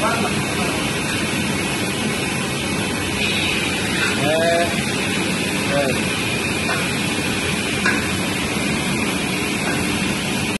Wow.